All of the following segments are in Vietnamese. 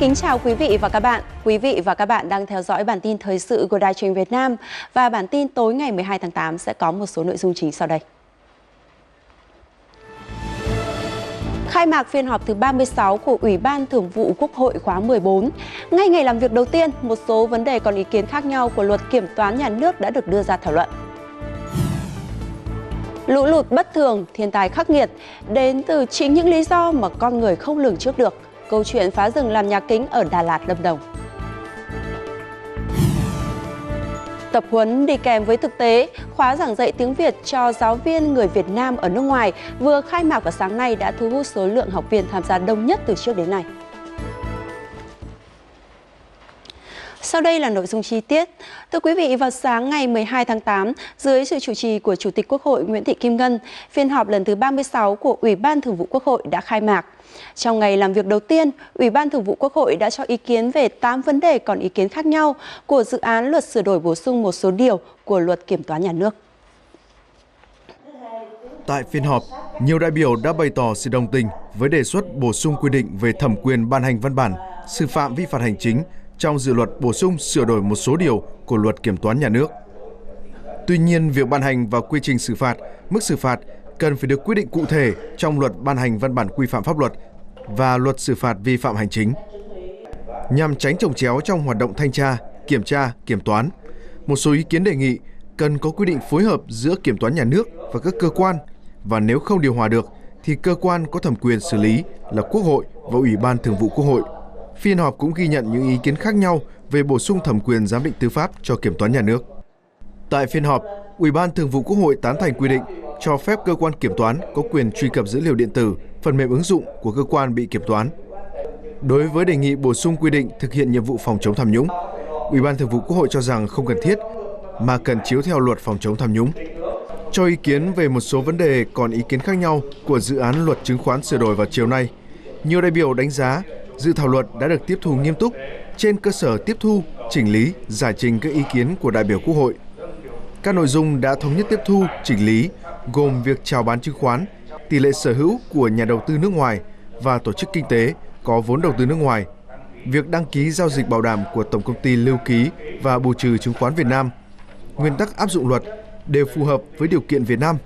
Kính chào quý vị và các bạn. Quý vị và các bạn đang theo dõi bản tin thời sự của Đài truyền Việt Nam và bản tin tối ngày 12 tháng 8 sẽ có một số nội dung chính sau đây. Khai mạc phiên họp thứ 36 của Ủy ban Thường vụ Quốc hội khóa 14. Ngay ngày làm việc đầu tiên, một số vấn đề còn ý kiến khác nhau của luật kiểm toán nhà nước đã được đưa ra thảo luận. Lũ lụt bất thường, thiên tai khắc nghiệt đến từ chính những lý do mà con người không lường trước được. Câu chuyện phá rừng làm nhà kính ở Đà Lạt, Lâm Đồng. Tập huấn đi kèm với thực tế, khóa giảng dạy tiếng Việt cho giáo viên người Việt Nam ở nước ngoài vừa khai mạc vào sáng nay đã thu hút số lượng học viên tham gia đông nhất từ trước đến nay. Sau đây là nội dung chi tiết. Thưa quý vị, vào sáng ngày 12 tháng 8, dưới sự chủ trì của Chủ tịch Quốc hội Nguyễn Thị Kim Ngân, phiên họp lần thứ 36 của Ủy ban Thường vụ Quốc hội đã khai mạc. Trong ngày làm việc đầu tiên, Ủy ban Thường vụ Quốc hội đã cho ý kiến về 8 vấn đề còn ý kiến khác nhau của dự án luật sửa đổi bổ sung một số điều của luật kiểm toán nhà nước. Tại phiên họp, nhiều đại biểu đã bày tỏ sự đồng tình với đề xuất bổ sung quy định về thẩm quyền ban hành văn bản, xử phạm vi phạt hành chính trong dự luật bổ sung sửa đổi một số điều của luật kiểm toán nhà nước. Tuy nhiên, việc ban hành và quy trình xử phạt, mức xử phạt cần phải được quy định cụ thể trong luật ban hành văn bản quy phạm pháp luật và luật xử phạt vi phạm hành chính. Nhằm tránh trồng chéo trong hoạt động thanh tra, kiểm tra, kiểm toán, một số ý kiến đề nghị cần có quy định phối hợp giữa kiểm toán nhà nước và các cơ quan và nếu không điều hòa được thì cơ quan có thẩm quyền xử lý là Quốc hội và Ủy ban Thường vụ Quốc hội. Phiên họp cũng ghi nhận những ý kiến khác nhau về bổ sung thẩm quyền giám định tư pháp cho kiểm toán nhà nước. Tại phiên họp, Ủy ban Thường vụ Quốc hội tán thành quy định cho phép cơ quan kiểm toán có quyền truy cập dữ liệu điện tử, phần mềm ứng dụng của cơ quan bị kiểm toán. Đối với đề nghị bổ sung quy định thực hiện nhiệm vụ phòng chống tham nhũng, Ủy ban Thường vụ Quốc hội cho rằng không cần thiết mà cần chiếu theo luật phòng chống tham nhũng. Cho ý kiến về một số vấn đề còn ý kiến khác nhau của dự án luật chứng khoán sửa đổi vào chiều nay, nhiều đại biểu đánh giá dự thảo luật đã được tiếp thu nghiêm túc trên cơ sở tiếp thu, chỉnh lý, giải trình các ý kiến của đại biểu Quốc hội. Các nội dung đã thống nhất tiếp thu, chỉnh lý gồm việc chào bán chứng khoán, tỷ lệ sở hữu của nhà đầu tư nước ngoài và tổ chức kinh tế có vốn đầu tư nước ngoài, việc đăng ký giao dịch bảo đảm của Tổng công ty Lưu ký và bù trừ chứng khoán Việt Nam, nguyên tắc áp dụng luật đều phù hợp với điều kiện Việt Nam,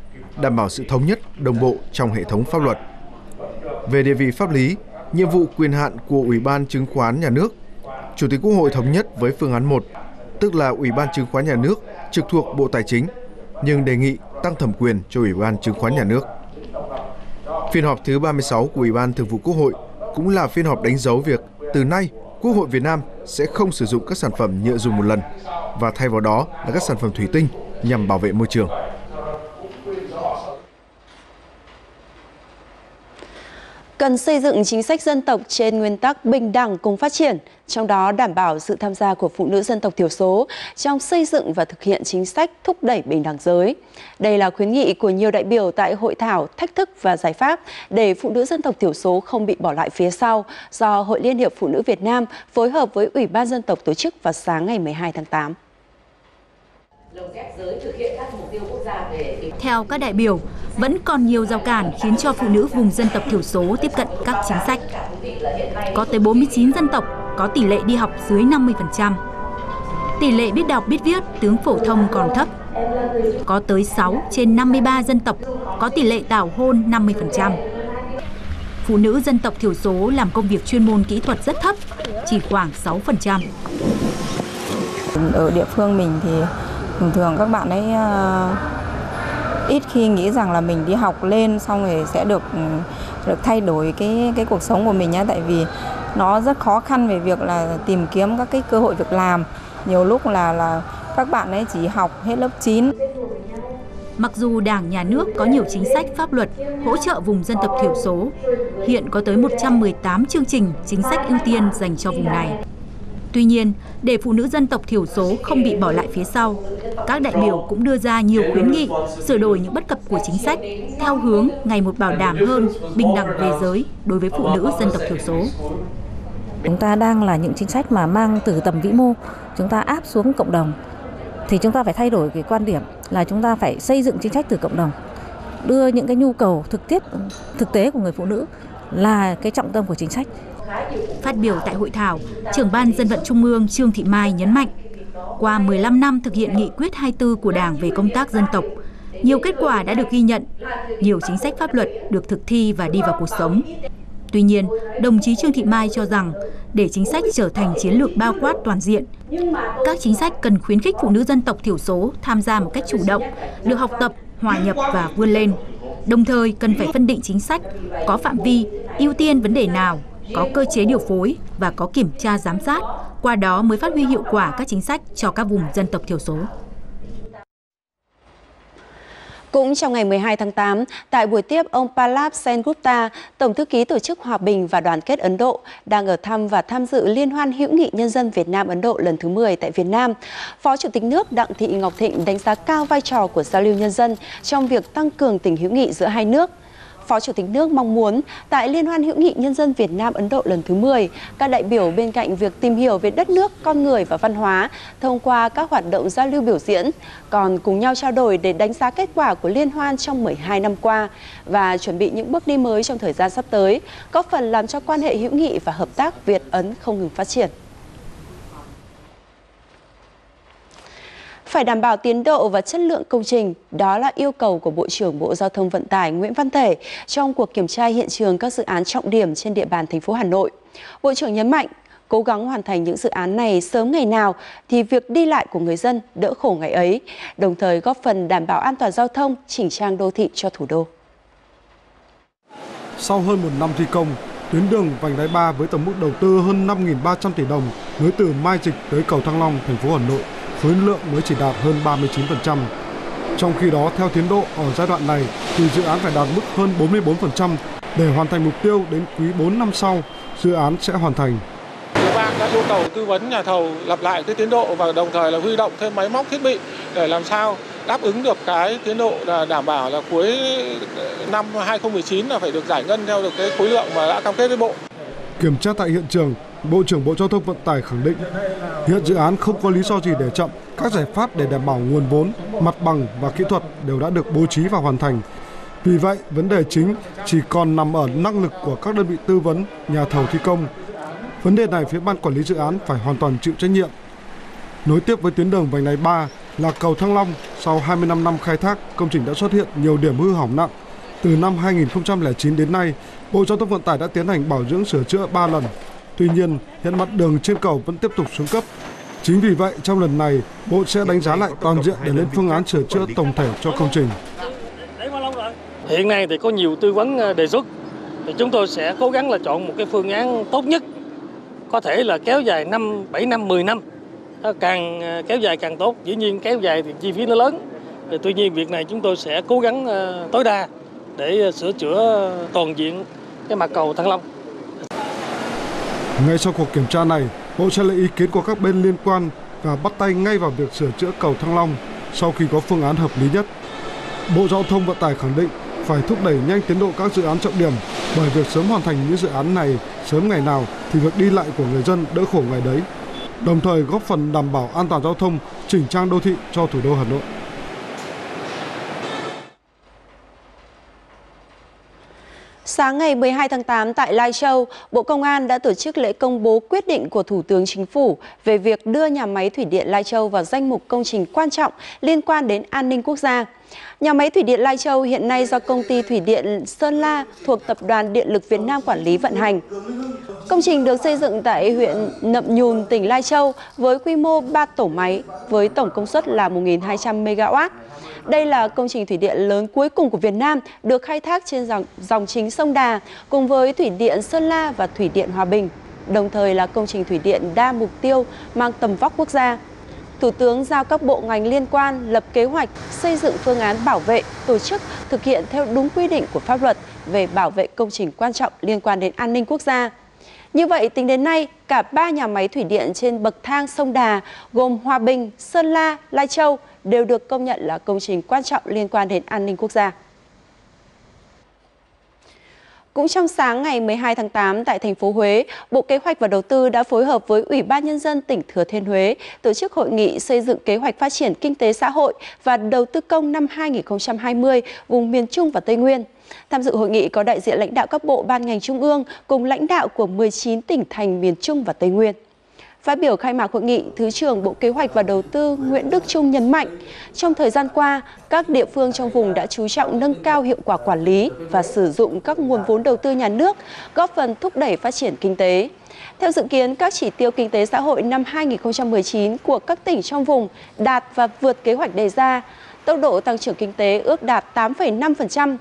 đảm bảo sự thống nhất, đồng bộ trong hệ thống pháp luật. Về địa vị pháp lý, nhiệm vụ quyền hạn của Ủy ban Chứng khoán Nhà nước, Chủ tịch Quốc hội thống nhất với phương án 1, tức là Ủy ban Chứng khoán Nhà nước trực thuộc Bộ Tài chính, nhưng đề nghị tăng thẩm quyền cho Ủy ban Chứng khoán Nhà nước. Phiên họp thứ 36 của Ủy ban Thường vụ Quốc hội cũng là phiên họp đánh dấu việc từ nay Quốc hội Việt Nam sẽ không sử dụng các sản phẩm nhựa dùng một lần và thay vào đó là các sản phẩm thủy tinh nhằm bảo vệ môi trường. Cần xây dựng chính sách dân tộc trên nguyên tắc bình đẳng cùng phát triển, trong đó đảm bảo sự tham gia của phụ nữ dân tộc thiểu số trong xây dựng và thực hiện chính sách thúc đẩy bình đẳng giới. Đây là khuyến nghị của nhiều đại biểu tại hội thảo Thách thức và giải pháp để phụ nữ dân tộc thiểu số không bị bỏ lại phía sau do Hội Liên hiệp Phụ nữ Việt Nam phối hợp với Ủy ban dân tộc tổ chức vào sáng ngày 12 tháng 8. Theo các đại biểu, vẫn còn nhiều rào cản khiến cho phụ nữ vùng dân tộc thiểu số tiếp cận các chính sách. Có tới 49 dân tộc có tỷ lệ đi học dưới 50%. Tỷ lệ biết đọc biết viết tướng phổ thông còn thấp. Có tới 6 trên 53 dân tộc có tỷ lệ tảo hôn 50%. Phụ nữ dân tộc thiểu số làm công việc chuyên môn kỹ thuật rất thấp, chỉ khoảng 6%. Ở địa phương mình thì thường thường các bạn ấy uh, ít khi nghĩ rằng là mình đi học lên xong rồi sẽ được ừ, được thay đổi cái cái cuộc sống của mình nhé tại vì nó rất khó khăn về việc là tìm kiếm các cái cơ hội việc làm. Nhiều lúc là là các bạn ấy chỉ học hết lớp 9 Mặc dù Đảng, Nhà nước có nhiều chính sách pháp luật hỗ trợ vùng dân tộc thiểu số, hiện có tới 118 chương trình chính sách ưu tiên dành cho vùng này. Tuy nhiên, để phụ nữ dân tộc thiểu số không bị bỏ lại phía sau, các đại biểu cũng đưa ra nhiều khuyến nghị sửa đổi những bất cập của chính sách theo hướng ngày một bảo đảm hơn bình đẳng về giới đối với phụ nữ dân tộc thiểu số. Chúng ta đang là những chính sách mà mang từ tầm vĩ mô, chúng ta áp xuống cộng đồng thì chúng ta phải thay đổi cái quan điểm là chúng ta phải xây dựng chính sách từ cộng đồng đưa những cái nhu cầu thực tiết thực tế của người phụ nữ là cái trọng tâm của chính sách Phát biểu tại hội thảo, trưởng ban dân vận Trung ương Trương Thị Mai nhấn mạnh, qua 15 năm thực hiện nghị quyết 24 của Đảng về công tác dân tộc, nhiều kết quả đã được ghi nhận, nhiều chính sách pháp luật được thực thi và đi vào cuộc sống. Tuy nhiên, đồng chí Trương Thị Mai cho rằng để chính sách trở thành chiến lược bao quát toàn diện, các chính sách cần khuyến khích phụ nữ dân tộc thiểu số tham gia một cách chủ động, được học tập, hòa nhập và vươn lên. Đồng thời cần phải phân định chính sách, có phạm vi, ưu tiên vấn đề nào, có cơ chế điều phối và có kiểm tra giám sát, qua đó mới phát huy hiệu quả các chính sách cho các vùng dân tộc thiểu số. Cũng trong ngày 12 tháng 8, tại buổi tiếp ông Palab Sengupta, Tổng thư ký Tổ chức Hòa bình và Đoàn kết Ấn Độ, đang ở thăm và tham dự Liên hoan hữu nghị nhân dân Việt Nam Ấn Độ lần thứ 10 tại Việt Nam. Phó Chủ tịch nước Đặng Thị Ngọc Thịnh đánh giá cao vai trò của giao lưu nhân dân trong việc tăng cường tình hữu nghị giữa hai nước. Phó Chủ tịch nước mong muốn tại Liên hoan hữu nghị nhân dân Việt Nam Ấn Độ lần thứ 10, các đại biểu bên cạnh việc tìm hiểu về đất nước, con người và văn hóa thông qua các hoạt động giao lưu biểu diễn, còn cùng nhau trao đổi để đánh giá kết quả của liên hoan trong 12 năm qua và chuẩn bị những bước đi mới trong thời gian sắp tới, góp phần làm cho quan hệ hữu nghị và hợp tác Việt Ấn không ngừng phát triển. Phải đảm bảo tiến độ và chất lượng công trình. Đó là yêu cầu của Bộ trưởng Bộ Giao thông Vận tải Nguyễn Văn Thể trong cuộc kiểm tra hiện trường các dự án trọng điểm trên địa bàn thành phố Hà Nội. Bộ trưởng nhấn mạnh, cố gắng hoàn thành những dự án này sớm ngày nào thì việc đi lại của người dân đỡ khổ ngày ấy, đồng thời góp phần đảm bảo an toàn giao thông, chỉnh trang đô thị cho thủ đô. Sau hơn một năm thi công, tuyến đường vành đai 3 với tổng mức đầu tư hơn 5.300 tỷ đồng nối từ Mai Dịch tới cầu Thăng Long, thành phố Hà Nội khối lượng mới chỉ đạt hơn 39%. Trong khi đó, theo tiến độ ở giai đoạn này thì dự án phải đạt mức hơn 44% để hoàn thành mục tiêu đến quý 4 năm sau, dự án sẽ hoàn thành. Ủy ban đã yêu cầu tư vấn nhà thầu lập lại cái tiến độ và đồng thời là huy động thêm máy móc thiết bị để làm sao đáp ứng được cái tiến độ là đảm bảo là cuối năm 2019 là phải được giải ngân theo được cái khối lượng mà đã cam kết với bộ. Kiểm tra tại hiện trường, Bộ trưởng Bộ Giao thông Vận tải khẳng định hiện dự án không có lý do gì để chậm, các giải pháp để đảm bảo nguồn vốn, mặt bằng và kỹ thuật đều đã được bố trí và hoàn thành. Vì vậy, vấn đề chính chỉ còn nằm ở năng lực của các đơn vị tư vấn, nhà thầu thi công. Vấn đề này phía ban quản lý dự án phải hoàn toàn chịu trách nhiệm. Nối tiếp với tuyến đường vành đai 3 là cầu Thăng Long, sau 25 năm khai thác, công trình đã xuất hiện nhiều điểm hư hỏng nặng. Từ năm 2009 đến nay, Bộ Giao thông Vận tải đã tiến hành bảo dưỡng sửa chữa 3 lần, Tuy nhiên, hiện mặt đường trên cầu vẫn tiếp tục xuống cấp. Chính vì vậy, trong lần này, Bộ sẽ đánh giá lại toàn diện để lên phương án sửa chữa tổng thể cho công trình. Hiện nay thì có nhiều tư vấn ờ, đề xuất, thì chúng tôi sẽ cố gắng là chọn một cái phương án tốt nhất, có thể là kéo dài 5, 7 năm, 10 năm. Ờ, càng ờ, kéo dài càng tốt, dĩ nhiên kéo dài thì chi phí nó lớn. Tuy nhiên việc này chúng tôi sẽ cố gắng tối đa để sửa chữa toàn diện cái mặt cầu Thăng Long. Ngay sau cuộc kiểm tra này, Bộ sẽ lấy ý kiến của các bên liên quan và bắt tay ngay vào việc sửa chữa cầu Thăng Long sau khi có phương án hợp lý nhất. Bộ Giao thông Vận tải khẳng định phải thúc đẩy nhanh tiến độ các dự án trọng điểm bởi việc sớm hoàn thành những dự án này sớm ngày nào thì việc đi lại của người dân đỡ khổ ngày đấy. Đồng thời góp phần đảm bảo an toàn giao thông, chỉnh trang đô thị cho thủ đô Hà Nội. Sáng ngày 12 tháng 8 tại Lai Châu, Bộ Công an đã tổ chức lễ công bố quyết định của Thủ tướng Chính phủ về việc đưa nhà máy thủy điện Lai Châu vào danh mục công trình quan trọng liên quan đến an ninh quốc gia. Nhà máy thủy điện Lai Châu hiện nay do công ty thủy điện Sơn La thuộc Tập đoàn Điện lực Việt Nam quản lý vận hành. Công trình được xây dựng tại huyện Nậm Nhùn, tỉnh Lai Châu với quy mô 3 tổ máy với tổng công suất là 1.200 MW. Đây là công trình thủy điện lớn cuối cùng của Việt Nam được khai thác trên dòng, dòng chính sông Đà cùng với thủy điện Sơn La và thủy điện Hòa Bình, đồng thời là công trình thủy điện đa mục tiêu mang tầm vóc quốc gia. Thủ tướng giao các bộ ngành liên quan lập kế hoạch xây dựng phương án bảo vệ, tổ chức thực hiện theo đúng quy định của pháp luật về bảo vệ công trình quan trọng liên quan đến an ninh quốc gia. Như vậy, tính đến nay, cả ba nhà máy thủy điện trên bậc thang sông Đà gồm Hòa Bình, Sơn La, Lai Châu đều được công nhận là công trình quan trọng liên quan đến an ninh quốc gia. Cũng trong sáng ngày 12 tháng 8 tại thành phố Huế, Bộ Kế hoạch và Đầu tư đã phối hợp với Ủy ban Nhân dân tỉnh Thừa Thiên Huế tổ chức hội nghị xây dựng kế hoạch phát triển kinh tế xã hội và đầu tư công năm 2020 vùng miền Trung và Tây Nguyên. Tham dự hội nghị có đại diện lãnh đạo các bộ ban ngành trung ương cùng lãnh đạo của 19 tỉnh thành miền Trung và Tây Nguyên. Phát biểu khai mạc hội nghị, Thứ trưởng Bộ Kế hoạch và Đầu tư Nguyễn Đức Trung nhấn mạnh, trong thời gian qua, các địa phương trong vùng đã chú trọng nâng cao hiệu quả quản lý và sử dụng các nguồn vốn đầu tư nhà nước, góp phần thúc đẩy phát triển kinh tế. Theo dự kiến, các chỉ tiêu kinh tế xã hội năm 2019 của các tỉnh trong vùng đạt và vượt kế hoạch đề ra, tốc độ tăng trưởng kinh tế ước đạt 8,5%.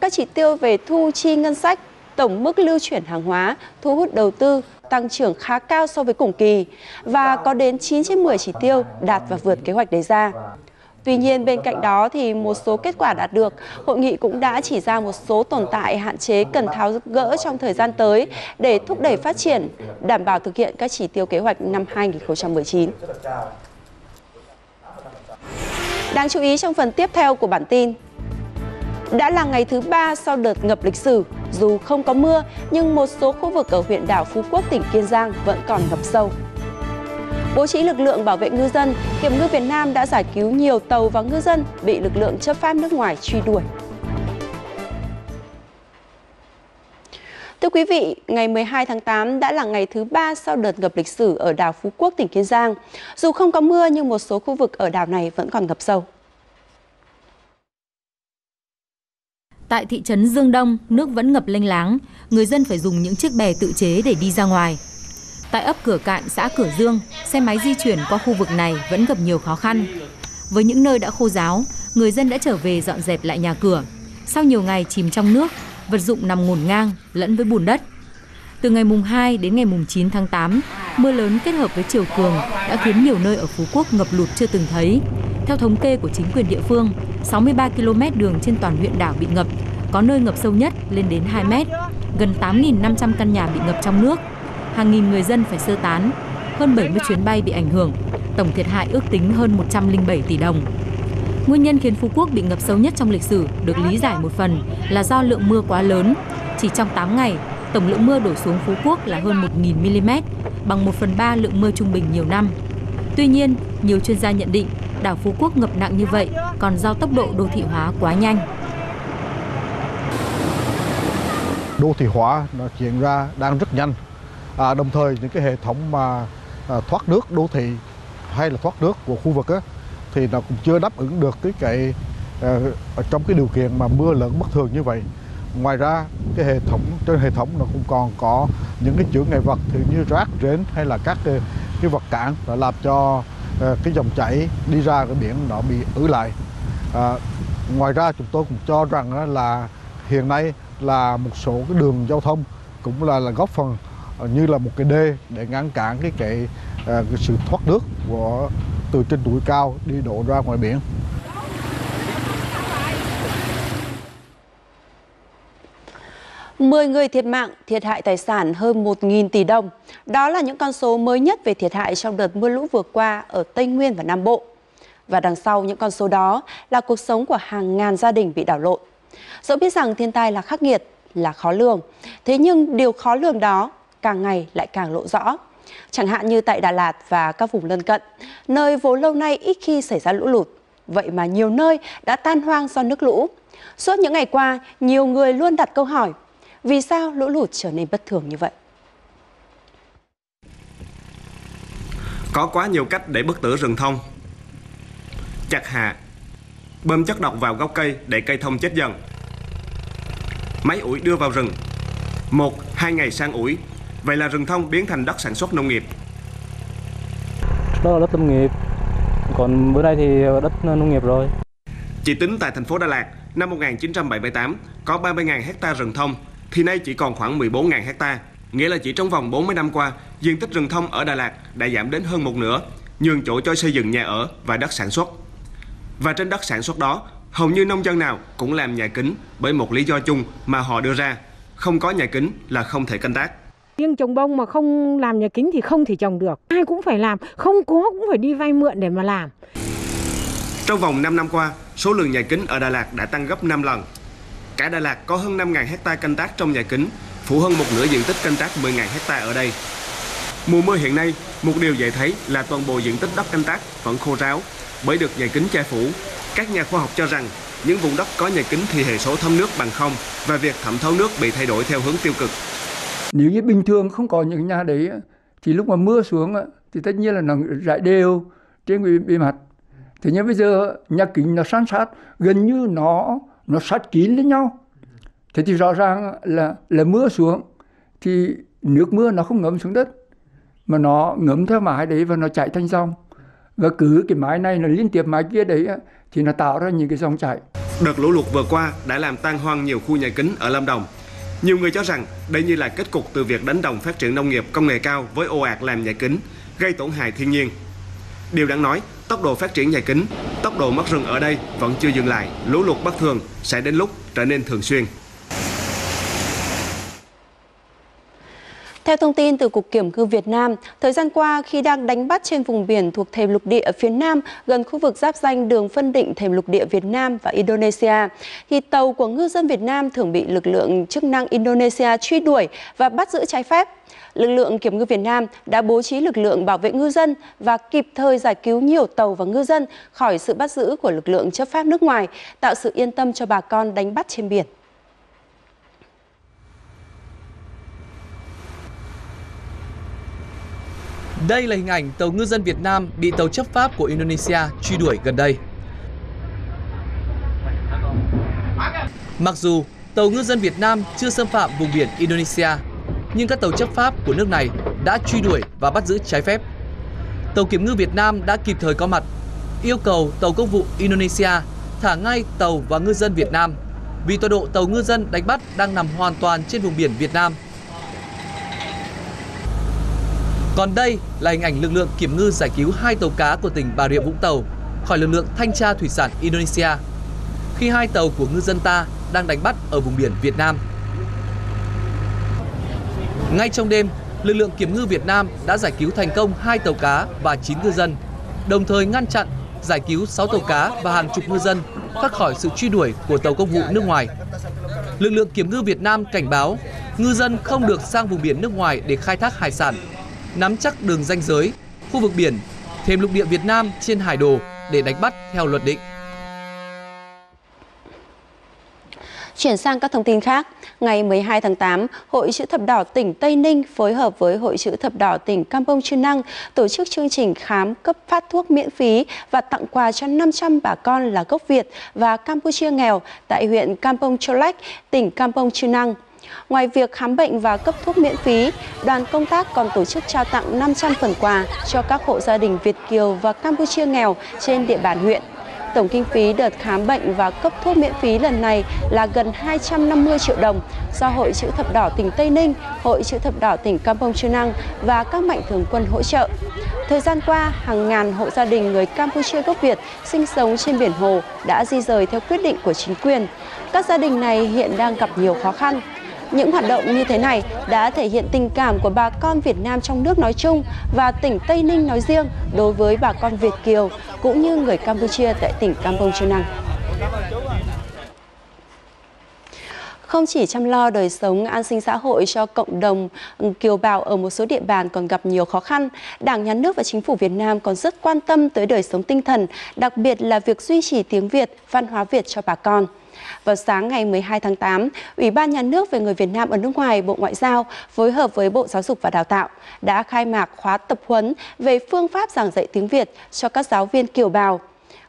Các chỉ tiêu về thu chi ngân sách, tổng mức lưu chuyển hàng hóa, thu hút đầu tư, tăng trưởng khá cao so với cùng kỳ và có đến 9 trên 10 chỉ tiêu đạt và vượt kế hoạch đề ra. Tuy nhiên, bên cạnh đó thì một số kết quả đạt được, hội nghị cũng đã chỉ ra một số tồn tại hạn chế cần tháo gỡ trong thời gian tới để thúc đẩy phát triển, đảm bảo thực hiện các chỉ tiêu kế hoạch năm 2019. Đáng chú ý trong phần tiếp theo của bản tin, đã là ngày thứ ba sau đợt ngập lịch sử, dù không có mưa nhưng một số khu vực ở huyện đảo Phú Quốc, tỉnh Kiên Giang vẫn còn ngập sâu. Bố trí lực lượng bảo vệ ngư dân, Kiểm ngư Việt Nam đã giải cứu nhiều tàu và ngư dân bị lực lượng chấp pháp nước ngoài truy đuổi. Thưa quý vị, ngày 12 tháng 8 đã là ngày thứ ba sau đợt ngập lịch sử ở đảo Phú Quốc, tỉnh Kiên Giang. Dù không có mưa nhưng một số khu vực ở đảo này vẫn còn ngập sâu. Tại thị trấn Dương Đông, nước vẫn ngập lênh láng, người dân phải dùng những chiếc bè tự chế để đi ra ngoài. Tại ấp Cửa Cạn, xã Cửa Dương, xe máy di chuyển qua khu vực này vẫn gặp nhiều khó khăn. Với những nơi đã khô ráo, người dân đã trở về dọn dẹp lại nhà cửa. Sau nhiều ngày chìm trong nước, vật dụng nằm ngổn ngang lẫn với bùn đất. Từ ngày mùng 2 đến ngày mùng 9 tháng 8, mưa lớn kết hợp với chiều cường đã khiến nhiều nơi ở Phú Quốc ngập lụt chưa từng thấy. Theo thống kê của chính quyền địa phương, 63 km đường trên toàn huyện đảo bị ngập, có nơi ngập sâu nhất lên đến 2 mét. Gần 8.500 căn nhà bị ngập trong nước. Hàng nghìn người dân phải sơ tán. Hơn 70 chuyến bay bị ảnh hưởng. Tổng thiệt hại ước tính hơn 107 tỷ đồng. Nguyên nhân khiến Phú Quốc bị ngập sâu nhất trong lịch sử được lý giải một phần là do lượng mưa quá lớn. Chỉ trong 8 ngày, tổng lượng mưa đổ xuống Phú Quốc là hơn 1.000 mm, bằng 1 phần 3 lượng mưa trung bình nhiều năm. Tuy nhiên, nhiều chuyên gia nhận định đảo Phú Quốc ngập nặng như vậy còn do tốc độ đô thị hóa quá nhanh. Đô thị hóa nó diễn ra đang rất nhanh. À, đồng thời những cái hệ thống mà à, thoát nước đô thị hay là thoát nước của khu vực á, thì nó cũng chưa đáp ứng được cái cái à, trong cái điều kiện mà mưa lớn bất thường như vậy. Ngoài ra cái hệ thống trên hệ thống nó cũng còn có những cái chướng ngại vật thì như rác rến hay là các cái, cái vật cản đã làm cho uh, cái dòng chảy đi ra cái biển nó bị ứ lại. À, ngoài ra chúng tôi cũng cho rằng là hiện nay là một số cái đường giao thông cũng là là góp phần ờ, như là một cái đê để ngăn cản cái cái, ờ, cái sự thoát nước của từ trên núi cao đi đổ ra ngoài biển. Mười người thiệt mạng, thiệt hại tài sản hơn 1.000 tỷ đồng. Đó là những con số mới nhất về thiệt hại trong đợt mưa lũ vừa qua ở Tây Nguyên và Nam Bộ. Và đằng sau những con số đó là cuộc sống của hàng ngàn gia đình bị đảo lộn. Dẫu biết rằng thiên tai là khắc nghiệt, là khó lường, thế nhưng điều khó lường đó càng ngày lại càng lộ rõ. Chẳng hạn như tại Đà Lạt và các vùng lân cận, nơi vốn lâu nay ít khi xảy ra lũ lụt. Vậy mà nhiều nơi đã tan hoang do nước lũ. Suốt những ngày qua, nhiều người luôn đặt câu hỏi vì sao lũ lụt trở nên bất thường như vậy? Có quá nhiều cách để bức tử rừng thông. Chặt hạ, bơm chất độc vào gốc cây để cây thông chết dần. Máy ủi đưa vào rừng. Một, hai ngày sang ủi. Vậy là rừng thông biến thành đất sản xuất nông nghiệp. Đó là đất nông nghiệp. Còn bữa nay thì đất nông nghiệp rồi. Chỉ tính tại thành phố Đà Lạt, năm 1978 có 30.000 hecta rừng thông thì nay chỉ còn khoảng 14.000 hecta. Nghĩa là chỉ trong vòng 40 năm qua, diện tích rừng thông ở Đà Lạt đã giảm đến hơn một nửa, nhường chỗ cho xây dựng nhà ở và đất sản xuất. Và trên đất sản xuất đó, hầu như nông dân nào cũng làm nhà kính bởi một lý do chung mà họ đưa ra, không có nhà kính là không thể canh tác. Riêng trồng bông mà không làm nhà kính thì không thể trồng được. Ai cũng phải làm, không có cũng phải đi vay mượn để mà làm. Trong vòng 5 năm qua, số lượng nhà kính ở Đà Lạt đã tăng gấp 5 lần. Cả Đà Lạt có hơn 5.000 hecta canh tác trong nhà kính, phủ hơn một nửa diện tích canh tác 10.000 hecta ở đây. Mùa mưa hiện nay, một điều dễ thấy là toàn bộ diện tích đất canh tác vẫn khô ráo bởi được nhà kính che phủ. Các nhà khoa học cho rằng những vùng đất có nhà kính thì hệ số thấm nước bằng không và việc thẩm thấu nước bị thay đổi theo hướng tiêu cực. Nếu như bình thường không có những nhà đấy thì lúc mà mưa xuống thì tất nhiên là nó rải đều trên bề mặt. Thế nhưng bây giờ nhà kính nó san sát gần như nó nó sát kín lên nhau. Thế thì rõ ràng là là mưa xuống thì nước mưa nó không ngấm xuống đất mà nó ngấm theo mái đấy và nó chảy thành dòng và cứ cái mái này nó liên tiếp mái kia đấy thì nó tạo ra những cái dòng chảy. Đợt lũ lụt vừa qua đã làm tan hoang nhiều khu nhà kính ở Lâm Đồng. Nhiều người cho rằng đây như là kết cục từ việc đánh đồng phát triển nông nghiệp công nghệ cao với ồ ạt làm nhà kính, gây tổn hại thiên nhiên. Điều đáng nói, tốc độ phát triển nhà kính, tốc độ mất rừng ở đây vẫn chưa dừng lại, lũ lụt bất thường sẽ đến lúc trở nên thường xuyên. Theo thông tin từ Cục Kiểm ngư Việt Nam, thời gian qua khi đang đánh bắt trên vùng biển thuộc thềm lục địa ở phía Nam gần khu vực giáp danh đường phân định thềm lục địa Việt Nam và Indonesia, thì tàu của ngư dân Việt Nam thường bị lực lượng chức năng Indonesia truy đuổi và bắt giữ trái phép. Lực lượng Kiểm ngư Việt Nam đã bố trí lực lượng bảo vệ ngư dân và kịp thời giải cứu nhiều tàu và ngư dân khỏi sự bắt giữ của lực lượng chấp pháp nước ngoài, tạo sự yên tâm cho bà con đánh bắt trên biển. Đây là hình ảnh tàu ngư dân Việt Nam bị tàu chấp pháp của Indonesia truy đuổi gần đây. Mặc dù tàu ngư dân Việt Nam chưa xâm phạm vùng biển Indonesia, nhưng các tàu chấp pháp của nước này đã truy đuổi và bắt giữ trái phép. Tàu kiểm ngư Việt Nam đã kịp thời có mặt, yêu cầu tàu công vụ Indonesia thả ngay tàu và ngư dân Việt Nam vì tọa độ tàu ngư dân đánh bắt đang nằm hoàn toàn trên vùng biển Việt Nam Còn đây là hình ảnh lực lượng kiểm ngư giải cứu hai tàu cá của tỉnh Bà Rịa Vũng Tàu khỏi lực lượng thanh tra thủy sản Indonesia khi hai tàu của ngư dân ta đang đánh bắt ở vùng biển Việt Nam. Ngay trong đêm, lực lượng kiểm ngư Việt Nam đã giải cứu thành công hai tàu cá và 9 ngư dân, đồng thời ngăn chặn giải cứu 6 tàu cá và hàng chục ngư dân thoát khỏi sự truy đuổi của tàu công vụ nước ngoài. Lực lượng kiểm ngư Việt Nam cảnh báo ngư dân không được sang vùng biển nước ngoài để khai thác hải sản nắm chắc đường ranh giới, khu vực biển, thêm lục địa Việt Nam trên hải đồ để đánh bắt theo luật định. Chuyển sang các thông tin khác, ngày 12 tháng 8, Hội chữ thập đỏ tỉnh Tây Ninh phối hợp với Hội chữ thập đỏ tỉnh Kampong Chư Năng tổ chức chương trình khám cấp phát thuốc miễn phí và tặng quà cho 500 bà con là gốc Việt và Campuchia nghèo tại huyện Kampong Cholek, tỉnh Kampong Chư Năng. Ngoài việc khám bệnh và cấp thuốc miễn phí, đoàn công tác còn tổ chức trao tặng 500 phần quà cho các hộ gia đình Việt Kiều và Campuchia nghèo trên địa bàn huyện. Tổng kinh phí đợt khám bệnh và cấp thuốc miễn phí lần này là gần 250 triệu đồng do Hội Chữ Thập Đỏ tỉnh Tây Ninh, Hội Chữ Thập Đỏ tỉnh Campuchia Năng và các mạnh thường quân hỗ trợ. Thời gian qua, hàng ngàn hộ gia đình người Campuchia gốc Việt sinh sống trên biển Hồ đã di rời theo quyết định của chính quyền. Các gia đình này hiện đang gặp nhiều khó khăn. Những hoạt động như thế này đã thể hiện tình cảm của bà con Việt Nam trong nước nói chung và tỉnh Tây Ninh nói riêng đối với bà con Việt Kiều cũng như người Campuchia tại tỉnh Kampong Chư Năng. Không chỉ chăm lo đời sống an sinh xã hội cho cộng đồng kiều bào ở một số địa bàn còn gặp nhiều khó khăn, Đảng, Nhà nước và Chính phủ Việt Nam còn rất quan tâm tới đời sống tinh thần, đặc biệt là việc duy trì tiếng Việt, văn hóa Việt cho bà con. Vào sáng ngày 12 tháng 8, Ủy ban Nhà nước về người Việt Nam ở nước ngoài Bộ Ngoại giao phối hợp với Bộ Giáo dục và Đào tạo đã khai mạc khóa tập huấn về phương pháp giảng dạy tiếng Việt cho các giáo viên kiều bào.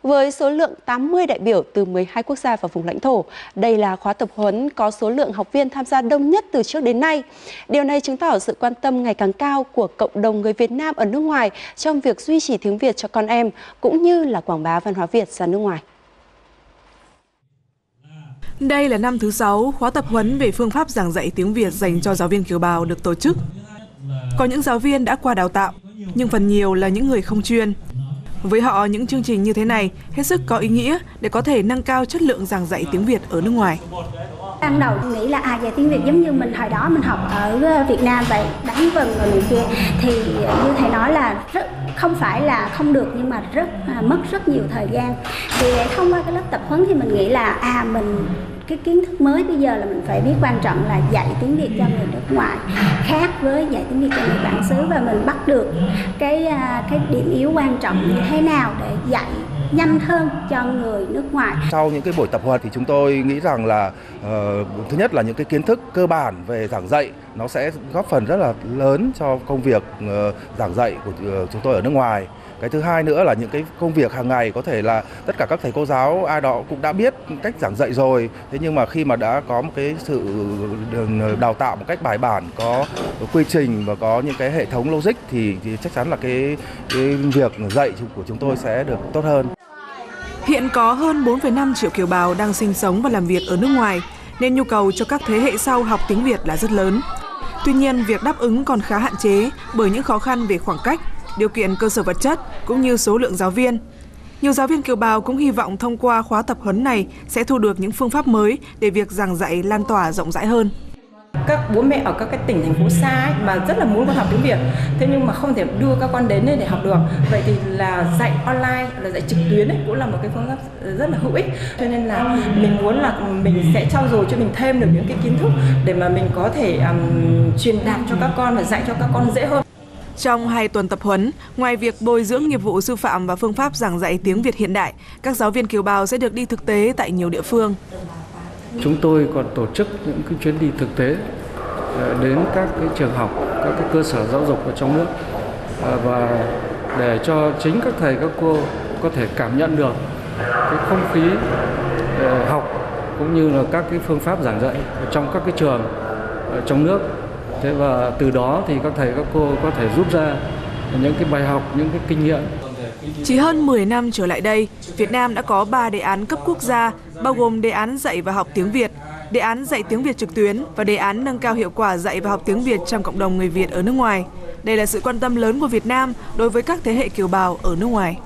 Với số lượng 80 đại biểu từ 12 quốc gia và vùng lãnh thổ, đây là khóa tập huấn có số lượng học viên tham gia đông nhất từ trước đến nay. Điều này chứng tỏ sự quan tâm ngày càng cao của cộng đồng người Việt Nam ở nước ngoài trong việc duy trì tiếng Việt cho con em, cũng như là quảng bá văn hóa Việt ra nước ngoài. Đây là năm thứ 6 khóa tập huấn về phương pháp giảng dạy tiếng Việt dành cho giáo viên kiều bào được tổ chức. Có những giáo viên đã qua đào tạo, nhưng phần nhiều là những người không chuyên. Với họ, những chương trình như thế này hết sức có ý nghĩa để có thể nâng cao chất lượng giảng dạy tiếng Việt ở nước ngoài. Ban đầu nghĩ là à dạy tiếng Việt giống như mình hồi đó mình học ở ờ, Việt Nam vậy, đánh vần rồi này kia thì như thầy nói là rất không phải là không được nhưng mà rất à, mất rất nhiều thời gian. Vì vậy thông qua cái lớp tập huấn thì mình nghĩ là à mình cái kiến thức mới bây giờ là mình phải biết quan trọng là dạy tiếng Việt cho người nước ngoài khác với dạy tiếng Việt cho người bản xứ và mình bắt được cái à, cái điểm yếu quan trọng như thế nào để dạy nhanh hơn cho người nước ngoài. Sau những cái buổi tập huấn thì chúng tôi nghĩ rằng là uh, thứ nhất là những cái kiến thức cơ bản về giảng dạy nó sẽ góp phần rất là lớn cho công việc uh, giảng dạy của uh, chúng tôi ở nước ngoài cái thứ hai nữa là những cái công việc hàng ngày có thể là tất cả các thầy cô giáo ai đó cũng đã biết cách giảng dạy rồi thế nhưng mà khi mà đã có một cái sự đào tạo một cách bài bản có, quy trình và có những cái hệ thống logic thì, thì chắc chắn là cái, cái việc dạy của chúng tôi sẽ được tốt hơn Hiện có hơn 4,5 triệu kiều bào đang sinh sống và làm việc ở nước ngoài, nên nhu cầu cho các thế hệ sau học tiếng Việt là rất lớn. Tuy nhiên, việc đáp ứng còn khá hạn chế bởi những khó khăn về khoảng cách, điều kiện cơ sở vật chất cũng như số lượng giáo viên. Nhiều giáo viên kiều bào cũng hy vọng thông qua khóa tập huấn này sẽ thu được những phương pháp mới để việc giảng dạy lan tỏa rộng rãi hơn. Các bố mẹ ở các cái tỉnh thành phố xa ấy, mà rất là muốn con học tiếng Việt thế nhưng mà không thể đưa các con đến đây để học được. Vậy thì là dạy online là dạy trực tuyến ấy, cũng là một cái phương pháp rất là hữu ích. Cho nên là mình muốn là mình sẽ trau dồi cho mình thêm được những cái kiến thức để mà mình có thể um, truyền đạt cho các con và dạy cho các con dễ hơn trong hai tuần tập huấn, ngoài việc bồi dưỡng nghiệp vụ sư phạm và phương pháp giảng dạy tiếng Việt hiện đại, các giáo viên kiều bào sẽ được đi thực tế tại nhiều địa phương. Chúng tôi còn tổ chức những cái chuyến đi thực tế ờ, đến các cái trường học, các cái cơ sở giáo dục ở trong nước ờ, và để cho chính các thầy các cô có thể cảm nhận được cái không khí ờ, học cũng như là các cái phương pháp giảng dạy trong các cái trường ở trong nước thế và từ đó thì các thầy các cô có thể rút ra những cái bài học những cái kinh nghiệm chỉ hơn 10 năm trở lại đây, Việt Nam đã có 3 đề án cấp quốc gia, bao gồm đề án dạy và học tiếng Việt, đề án dạy tiếng Việt trực tuyến và đề án nâng cao hiệu quả dạy và học tiếng Việt trong cộng đồng người Việt ở nước ngoài. Đây là sự quan tâm lớn của Việt Nam đối với các thế hệ kiều bào ở nước ngoài.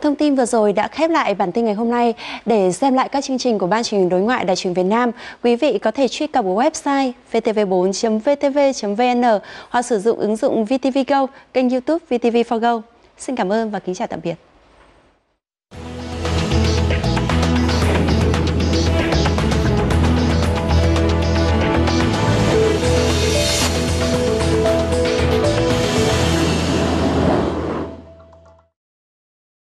Thông tin vừa rồi đã khép lại bản tin ngày hôm nay. Để xem lại các chương trình của Ban truyền hình đối ngoại Đài truyền Việt Nam, quý vị có thể truy cập vào website vtv4.vtv.vn hoặc sử dụng ứng dụng VTV Go, kênh YouTube VTV4 Go. Xin cảm ơn và kính chào tạm biệt.